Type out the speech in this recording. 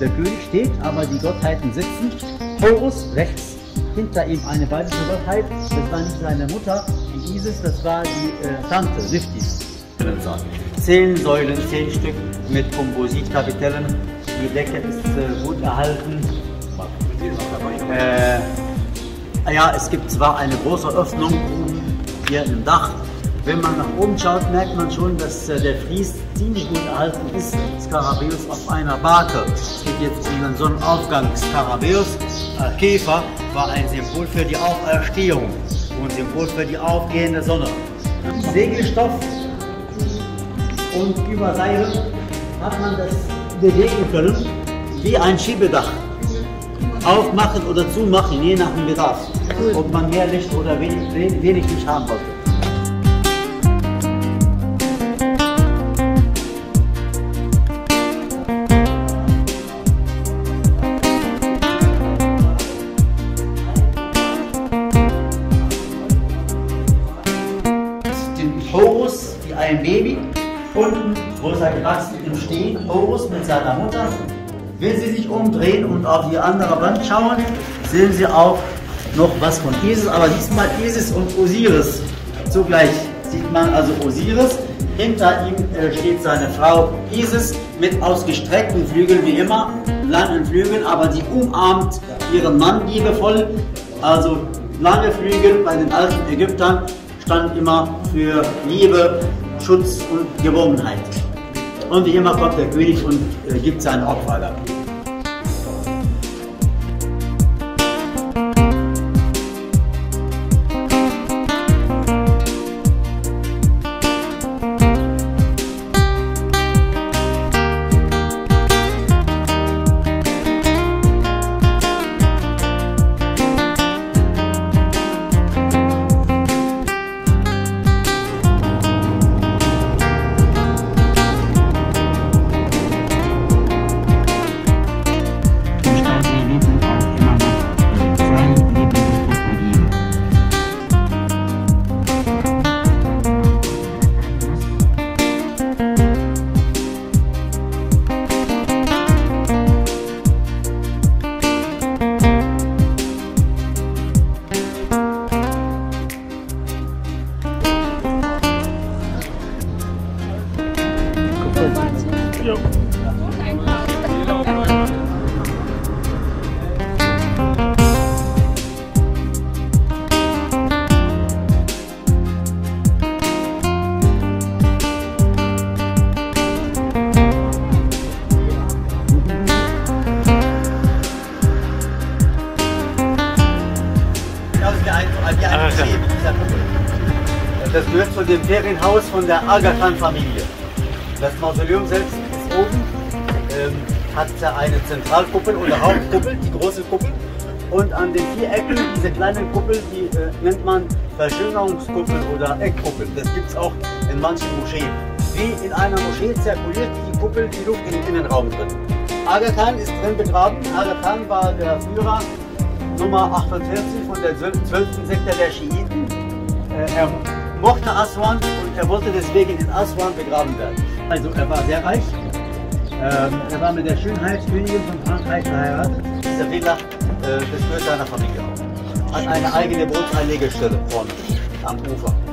Der König steht, aber die Gottheiten sitzen. Horus rechts, hinter ihm eine weibliche Gottheit. Das war nicht seine Mutter, die Isis, das war die äh, Tante, Siftis. Zehn Säulen, zehn Stück mit Kompositkapitellen. Die Decke ist äh, gut erhalten. Äh, ja, es gibt zwar eine große Öffnung hier im Dach. Wenn man nach oben schaut, merkt man schon, dass äh, der Fries ziemlich gut erhalten ist. Skarabäus auf einer Barke. Es geht jetzt um den Sonnenaufgang. Skarabäus, äh, Käfer, war ein Symbol für die Auferstehung und Symbol für die aufgehende Sonne. Segelstoff und über Seile hat man das bewegen können, wie ein Schiebedach. Aufmachen oder zumachen, je nach dem Bedarf. Ob man mehr Licht oder wenig, wenig Licht haben wollte. Größer gewachsen im Stehen, Horus mit seiner Mutter. Wenn Sie sich umdrehen und auf die andere Wand schauen, sehen Sie auch noch was von Isis, aber diesmal Isis und Osiris. Zugleich sieht man also Osiris. Hinter ihm äh, steht seine Frau Isis mit ausgestreckten Flügeln wie immer, langen Flügeln, aber die umarmt ihren Mann liebevoll. Also lange Flügel bei den alten Ägyptern stand immer für Liebe, Schutz und Geborgenheit. Und wie immer kommt der König und äh, gibt sein Opfer dafür. Kuppel. Das gehört zu dem Ferienhaus von der Aga Khan-Familie. Das Mausoleum selbst ist oben, ähm, hat eine Zentralkuppel oder Hauptkuppel, die große Kuppel. Und an den vier Ecken, diese kleinen Kuppel, die äh, nennt man Verschönerungskuppel oder Eckkuppel. Das gibt es auch in manchen Moscheen. Wie in einer Moschee zirkuliert die Kuppel die Luft in den Innenraum drin. Aga ist drin begraben. Aga war der Führer Nummer 48 von der 12. Sekte der Schiiten. Äh, er mochte Aswan und er wollte deswegen in Aswan begraben werden. Also er war sehr reich. Ähm, er war mit der Schönheitskönigin von Frankreich verheiratet. Diese Villa, äh, gehört seiner Familie auch. Hat eine eigene Bootseinlegestelle vorne am Ufer.